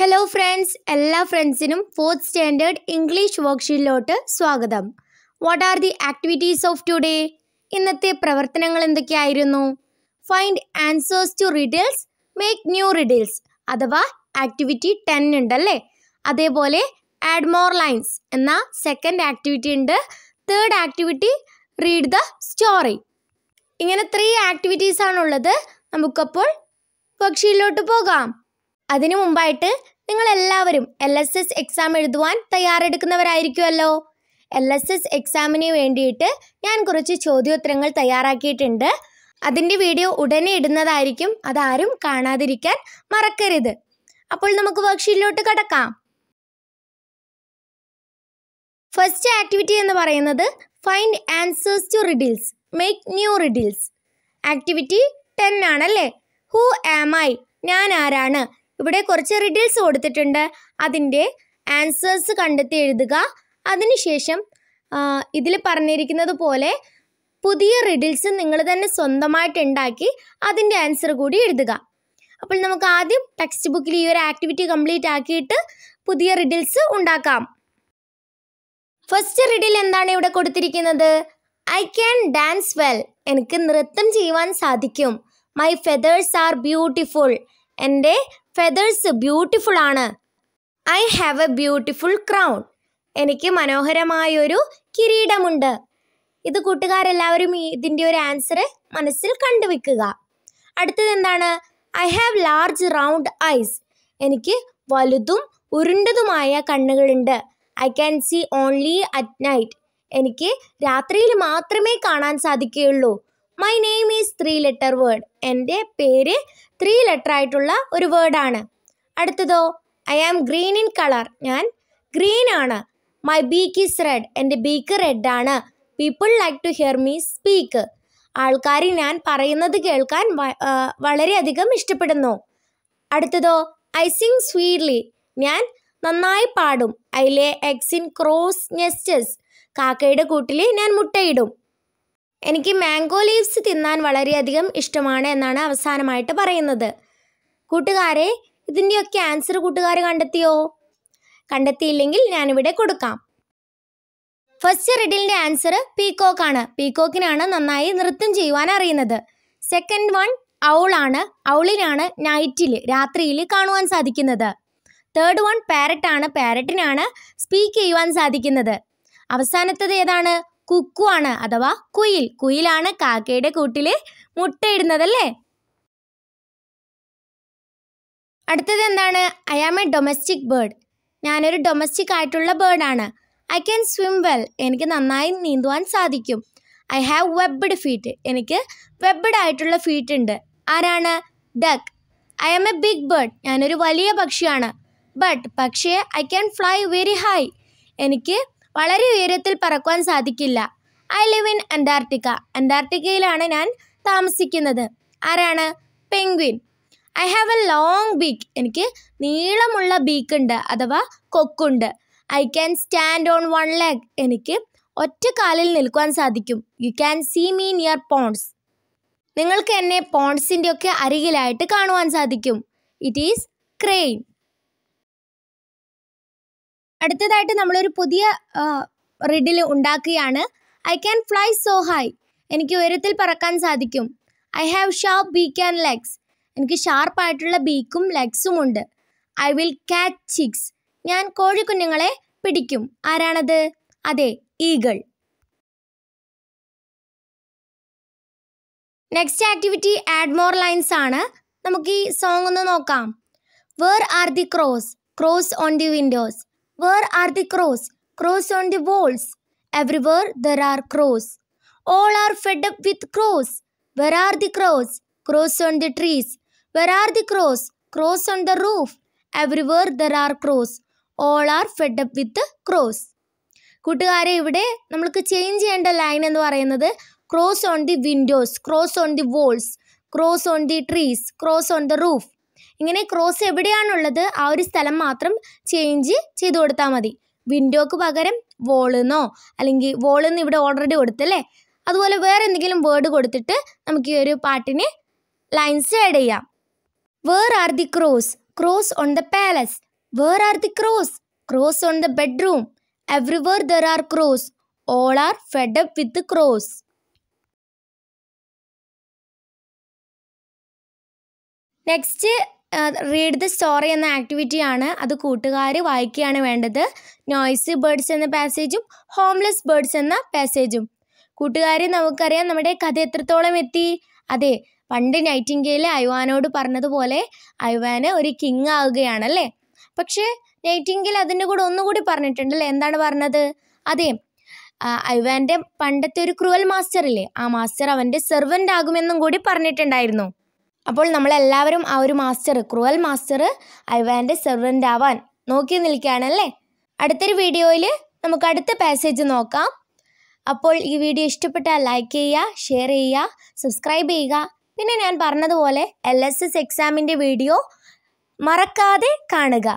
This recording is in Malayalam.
ഹലോ ഫ്രണ്ട്സ് എല്ലാ ഫ്രണ്ട്സിനും ഫോർത്ത് സ്റ്റാൻഡേർഡ് ഇംഗ്ലീഷ് വർക്ക്ഷീറ്റിലോട്ട് സ്വാഗതം. What are the activities of today ഇന്നത്തെ പ്രവർത്തനങ്ങൾ എന്തൊക്കെയായിരുന്നു? Find answers to riddles make new riddles അഥവാ ആക്ടിവിറ്റി ടെൻ ഉണ്ടല്ലേ? അതേപോലെ ആഡ് മോർ ലൈൻസ് എന്ന സെക്കൻഡ് ആക്ടിവിറ്റി ഉണ്ട്. Third activity read the story ഇങ്ങനെ ത്രീ ആക്ടിവിറ്റീസ് ആണുള്ളത്. നമുക്കപ്പോൾ വർക്ക്ഷീറ്റിലോട്ട് പോകാം. അതിനു മുമ്പായിട്ട് നിങ്ങൾ എല്ലാവരും എൽ എസ് എസ് എക്സാം എഴുതുവാൻ തയ്യാറെടുക്കുന്നവരായിരിക്കുമല്ലോ എൽ എസ് എസ് എക്സാമിന് വേണ്ടിയിട്ട് ഞാൻ കുറച്ച് ചോദ്യോത്തരങ്ങൾ തയ്യാറാക്കിയിട്ടുണ്ട്. അതിന്റെ വീഡിയോ ഉടനെ ഇടുന്നതായിരിക്കും. അതാരും കാണാതിരിക്കാൻ മറക്കരുത്. അപ്പോൾ നമുക്ക് വർക്ക്ഷീറ്റിലോട്ട് കടക്കാം. ഫസ്റ്റ് ആക്ടിവിറ്റി എന്ന് പറയുന്നത് find answers to riddles make new riddles activity ten ആണല്ലേ? ഹൂ ആം ഐ ഞാൻ ആരാണ്? ഇവിടെ കുറച്ച് റിഡിൽസ് കൊടുത്തിട്ടുണ്ട്. അതിന്റെ ആൻസേഴ്സ് കണ്ടെത്തി എഴുതുക. അതിനുശേഷം ഇതിൽ പറഞ്ഞിരിക്കുന്നത് പോലെ പുതിയ റിഡിൽസ് നിങ്ങൾ തന്നെ സ്വന്തമായിട്ട് ഉണ്ടാക്കി അതിന്റെ ആൻസർ കൂടി എഴുതുക. അപ്പോൾ നമുക്ക് ആദ്യം ടെക്സ്റ്റ് ബുക്കിൽ ഈ ഒരു ആക്ടിവിറ്റി കംപ്ലീറ്റ് ആക്കിയിട്ട് പുതിയ റിഡിൽസ് ഉണ്ടാക്കാം. ഫസ്റ്റ് റിഡിൽ എന്താണ് ഇവിടെ കൊടുത്തിരിക്കുന്നത്? ഐ ക്യാൻ ഡാൻസ് വെൽ എനിക്ക് നൃത്തം ചെയ്യുവാൻ സാധിക്കും. മൈ ഫെദേഴ്സ് ആർ ബ്യൂട്ടിഫുൾ എന്റെ ഫെദേഴ്സ് ബ്യൂട്ടിഫുൾ ആണ്. I have a beautiful crown എനിക്ക് മനോഹരമായൊരു കിരീടമുണ്ട്. ഇത് കൂട്ടുകാരെല്ലാവരും ഇതിന്റെ ഒരു ആൻസർ മനസ്സിൽ കണ്ടുവെക്കുക. അടുത്തത് എന്താണ്? I have large round eyes എനിക്ക് വലുതും ഉരുണ്ടതുമായ കണ്ണുകളുണ്ട്. I can see only at night എനിക്ക് രാത്രിയിൽ മാത്രമേ കാണാൻ സാധിക്കുകയുള്ളൂ. My name is three letter word എന്റെ പേര് ത്രീ ലെറ്റർ ആയിട്ടുള്ള ഒരു വേർഡാണ് അടുത്തതോ I am green in colour ഞാൻ ഗ്രീൻ ആണ്. മൈ ബീക്ക് ഈസ് റെഡ് എന്റെ ബീക്ക് റെഡ് ആണ്. People like to hear me speak ആൾക്കാർ ഞാൻ പറയുന്നത് കേൾക്കാൻ വളരെയധികം ഇഷ്ടപ്പെടുന്നു. അടുത്തതോ ഐ സിങ് സ്വീറ്റ്ലി ഞാൻ നന്നായി പാടും. I lay eggs in crow's nests കാക്കയുടെ കൂട്ടിൽ ഞാൻ മുട്ടയിടും. എനിക്ക് മാംഗോ ലീവ്സ് തിന്നാൻ വളരെയധികം ഇഷ്ടമാണ് എന്നാണ് അവസാനമായിട്ട് പറയുന്നത്. കൂട്ടുകാരെ ഇതിന്റെയൊക്കെ ആൻസർ കൂട്ടുകാർ കണ്ടെത്തിയോ? കണ്ടെത്തിയില്ലെങ്കിൽ ഞാനിവിടെ കൊടുക്കാം. ഫസ്റ്റ് റിഡിലിന്റെ ആൻസർ പീക്കോക്ക് ആണ് പീക്കോക്കിനാണ് നന്നായി നൃത്തം ചെയ്യുവാൻ അറിയുന്നത്. Second one ഔളാണ്. ഔളിനാണ് നൈറ്റിൽ രാത്രിയിൽ കാണുവാൻ സാധിക്കുന്നത്. തേർഡ് വൺ പാരറ്റാണ്. പാരറ്റിനാണ് സ്പീക്ക് ചെയ്യുവാൻ സാധിക്കുന്നത്. അവസാനത്തത് ഏതാണ്? കുക്കു ആണ് അഥവാ കുയിൽ. കുയിലാണ് കാക്കയുടെ കൂട്ടിൽ മുട്ടയിടുന്നതല്ലേ? അടുത്തത് എന്താണ്? I am a domestic bird ഞാനൊരു ഡൊമസ്റ്റിക് ആയിട്ടുള്ള ബേർഡാണ് ഐ ക്യാൻ സ്വിം വെൽ എനിക്ക് നന്നായി നീന്തുവാൻ സാധിക്കും. ഐ ഹാവ് വെബ്ഡ് ഫീറ്റ് എനിക്ക് വെബ്ഡ് ആയിട്ടുള്ള ഫീറ്റ് ഉണ്ട്. ആരാണ്? Duck I am a big bird ഞാനൊരു വലിയ പക്ഷിയാണ്. ബട്ട് പക്ഷേ I can fly very high എനിക്ക് വളരെ ഉയരത്തിൽ പറക്കുവാൻ സാധിക്കില്ല. I live in Antarctica. അന്റാർട്ടിക്കയിലാണ് ഞാൻ താമസിക്കുന്നത്. ആരാണ്? Penguin. I have a long beak. എനിക്ക് നീളമുള്ള ബീക്ക് ഉണ്ട് അഥവാ കൊക്കുണ്ട്. I can stand on one leg. എനിക്ക് ഒറ്റ കാലിൽ നിൽക്കുവാൻ സാധിക്കും. You can see me near ponds. നിങ്ങൾക്ക് എന്നെ പോൺസിന്റെ ഒക്കെ അരികിലായിട്ട് കാണുവാൻ സാധിക്കും. It is crane. അടുത്തതായിട്ട് നമ്മളൊരു പുതിയ റിഡിൽ ഉണ്ടാക്കുകയാണ്. I can fly so high എനിക്ക് ഉയരത്തിൽ പറക്കാൻ സാധിക്കും. I have sharp beak and legs എനിക്ക് ഷാർപ്പായിട്ടുള്ള ബീക്കും ലെഗ്സും ഉണ്ട്. ഐ വിൽ ക്യാച്ച് ചിക്സ് ഞാൻ കോഴിക്കുഞ്ഞുങ്ങളെ പിടിക്കും. ആരാണത്? അതെ eagle next activity add more lines ആണ്. നമുക്ക് ഈ സോങ് ഒന്ന് നോക്കാം. Where are the crows crows on the windows where are the crows crows on the walls everywhere there are crows all are fed up with crows where are the crows crows on the trees where are the crows crows on the roof everywhere there are crows all are fed up with crows കൂട്ടുകാരെ ഇവിടെ നമ്മൾക്ക് ചേഞ്ച് ചെയ്യേണ്ട ലൈൻ എന്ന് പറയുന്നത് crows on the windows crows on the walls crows on the trees crows on the roof ഇങ്ങനെ ക്രോസ് എവിടെയാണുള്ളത് ആ ഒരു സ്ഥലം മാത്രം ചേഞ്ച് ചെയ്ത് കൊടുത്താൽ മതി. വിൻഡോക്ക് പകരം വോളെന്നോ അല്ലെങ്കിൽ വോളെന്ന് ഇവിടെ ഓൾറെഡി കൊടുത്തല്ലേ അതുപോലെ വേറെ എന്തെങ്കിലും വേർഡ് കൊടുത്തിട്ട് നമുക്ക് ഈ ഒരു പാട്ടിന് ലൈൻസ് ആഡ് ചെയ്യാം. Where are the crows crows on the palace where are the crows crows on the bedroom everywhere there are crows all are fed up with crows next read the story എന്ന ആക്ടിവിറ്റി ആണ് അത് കൂട്ടുകാർ വായിക്കുകയാണ് വേണ്ടത്. നോയ്സി ബേർഡ്സ് എന്ന പാസേജും ഹോംലെസ് ബേർഡ്സ് എന്ന പാസേജും കൂട്ടുകാർ നമുക്കറിയാം നമ്മുടെ കഥ എത്രത്തോളം എത്തി. അതെ പണ്ട് നൈറ്റിംഗേൽ അയുവാനോട് പറഞ്ഞതുപോലെ അയുവാന് ഒരു കിങ് ആവുകയാണല്ലേ പക്ഷേ നൈറ്റിംഗേൽ അതിന്റെ കൂടെ ഒന്നുകൂടി പറഞ്ഞിട്ടുണ്ടല്ലേ എന്താണ് പറഞ്ഞത്? അതെ ആ, പണ്ടത്തെ ഒരു ക്രൂവൽ മാസ്റ്റർ ഇല്ലേ? ആ മാസ്റ്റർ അവന്റെ സെർവന്റ് ആകുമെന്നും കൂടി പറഞ്ഞിട്ടുണ്ടായിരുന്നു. അപ്പോൾ നമ്മളെല്ലാവരും ആ ഒരു മാസ്റ്റർ ക്രൂവൽ മാസ്റ്റർ ഐവാന്റെ സെർവന്റ് ആവാൻ നോക്കി നിൽക്കുകയാണല്ലേ? അടുത്തൊരു വീഡിയോയിൽ നമുക്ക് അടുത്ത പാസേജ് നോക്കാം. അപ്പോൾ ഈ വീഡിയോ ഇഷ്ടപ്പെട്ടാൽ ലൈക്ക് ചെയ്യുക ഷെയർ ചെയ്യുക സബ്സ്ക്രൈബ് ചെയ്യുക. പിന്നെ ഞാൻ പറഞ്ഞതുപോലെ എൽ എസ് എസ് എക്സാമിന്റെ വീഡിയോ മറക്കാതെ കാണുക.